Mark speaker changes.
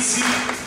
Speaker 1: Sim, sim.